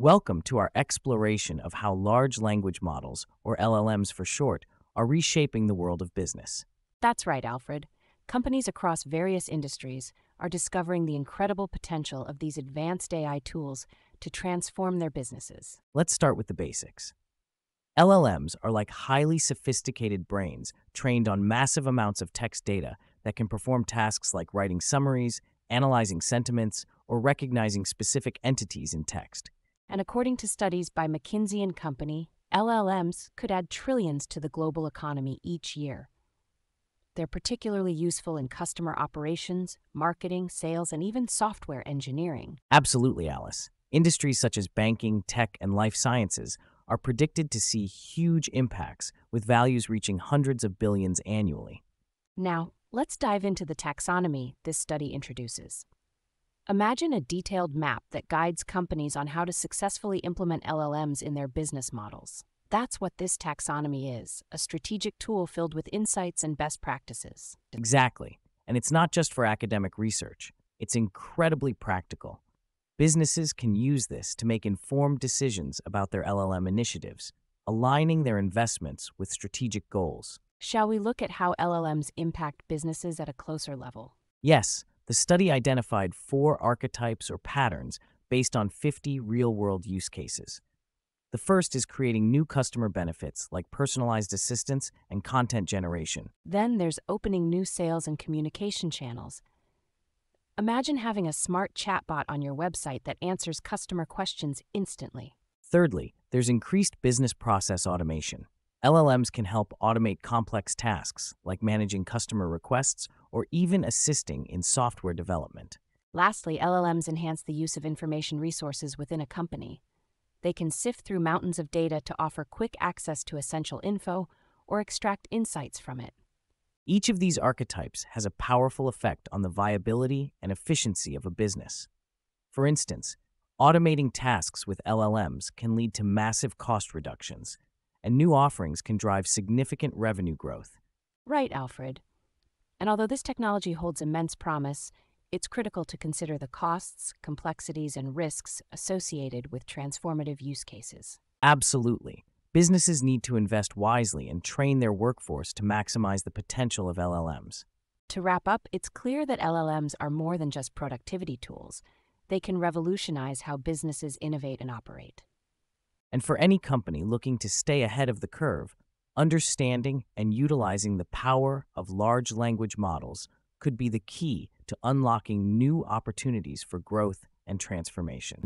Welcome to our exploration of how large language models, or LLMs for short, are reshaping the world of business. That's right, Alfred. Companies across various industries are discovering the incredible potential of these advanced AI tools to transform their businesses. Let's start with the basics. LLMs are like highly sophisticated brains trained on massive amounts of text data that can perform tasks like writing summaries, analyzing sentiments, or recognizing specific entities in text. And according to studies by McKinsey and Company, LLMs could add trillions to the global economy each year. They're particularly useful in customer operations, marketing, sales, and even software engineering. Absolutely, Alice. Industries such as banking, tech, and life sciences are predicted to see huge impacts, with values reaching hundreds of billions annually. Now, let's dive into the taxonomy this study introduces. Imagine a detailed map that guides companies on how to successfully implement LLMs in their business models. That's what this taxonomy is a strategic tool filled with insights and best practices. Exactly. And it's not just for academic research, it's incredibly practical. Businesses can use this to make informed decisions about their LLM initiatives, aligning their investments with strategic goals. Shall we look at how LLMs impact businesses at a closer level? Yes, the study identified four archetypes or patterns based on 50 real world use cases. The first is creating new customer benefits like personalized assistance and content generation. Then there's opening new sales and communication channels. Imagine having a smart chatbot on your website that answers customer questions instantly. Thirdly, there's increased business process automation. LLMs can help automate complex tasks like managing customer requests or even assisting in software development. Lastly, LLMs enhance the use of information resources within a company. They can sift through mountains of data to offer quick access to essential info or extract insights from it. Each of these archetypes has a powerful effect on the viability and efficiency of a business. For instance, automating tasks with LLMs can lead to massive cost reductions, and new offerings can drive significant revenue growth. Right, Alfred. And although this technology holds immense promise, it's critical to consider the costs, complexities, and risks associated with transformative use cases. Absolutely. Businesses need to invest wisely and train their workforce to maximize the potential of LLMs. To wrap up, it's clear that LLMs are more than just productivity tools. They can revolutionize how businesses innovate and operate. And for any company looking to stay ahead of the curve, understanding and utilizing the power of large language models could be the key to unlocking new opportunities for growth and transformation.